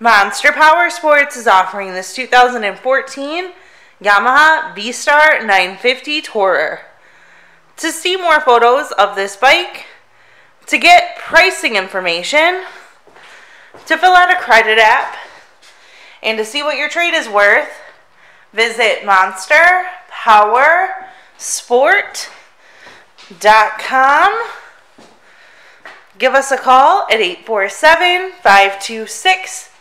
Monster Power Sports is offering this 2014 Yamaha V-Star 950 Tourer. To see more photos of this bike, to get pricing information, to fill out a credit app, and to see what your trade is worth, visit monsterpowersport.com. Give us a call at 847 526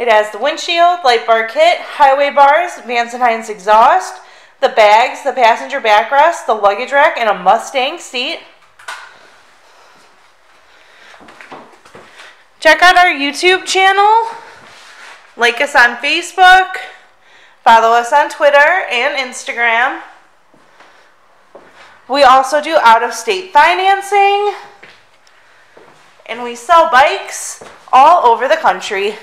It has the windshield, light bar kit, highway bars, Hines exhaust, the bags, the passenger backrest, the luggage rack, and a Mustang seat. Check out our YouTube channel. Like us on Facebook. Follow us on Twitter and Instagram. We also do out of state financing. And we sell bikes all over the country.